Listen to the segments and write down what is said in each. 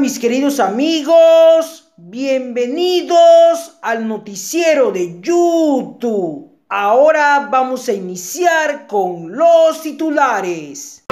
mis queridos amigos, bienvenidos al noticiero de YouTube. Ahora vamos a iniciar con los titulares.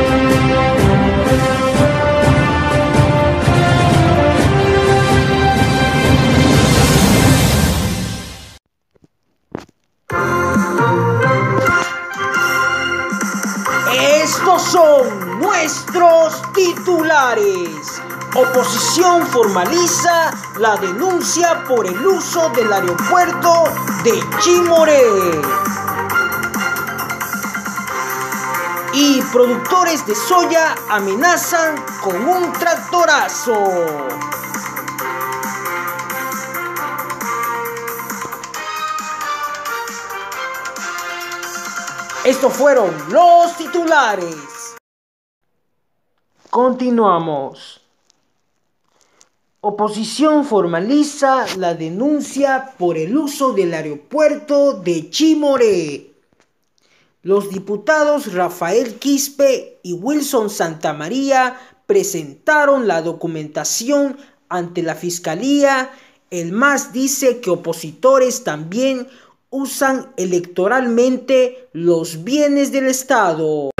Estos son nuestros titulares. Oposición formaliza la denuncia por el uso del aeropuerto de Chimoré. Y productores de soya amenazan con un tractorazo. Estos fueron los titulares. Continuamos. Oposición formaliza la denuncia por el uso del aeropuerto de Chimoré. Los diputados Rafael Quispe y Wilson Santamaría presentaron la documentación ante la Fiscalía. El MAS dice que opositores también usan electoralmente los bienes del Estado.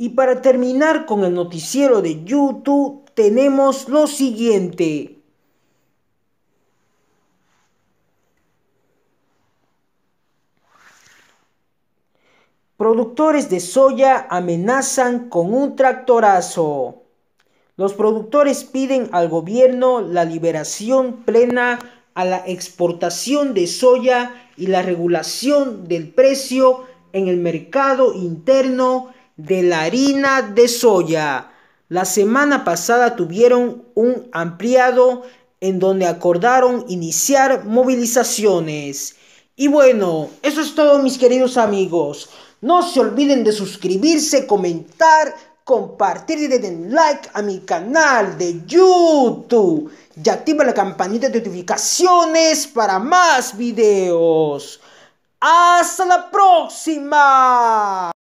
Y para terminar con el noticiero de YouTube, tenemos lo siguiente. Productores de soya amenazan con un tractorazo. Los productores piden al gobierno la liberación plena a la exportación de soya y la regulación del precio en el mercado interno de la harina de soya. La semana pasada tuvieron un ampliado en donde acordaron iniciar movilizaciones. Y bueno, eso es todo mis queridos amigos. No se olviden de suscribirse, comentar, compartir y de like a mi canal de YouTube. Y activa la campanita de notificaciones para más videos. ¡Hasta la próxima!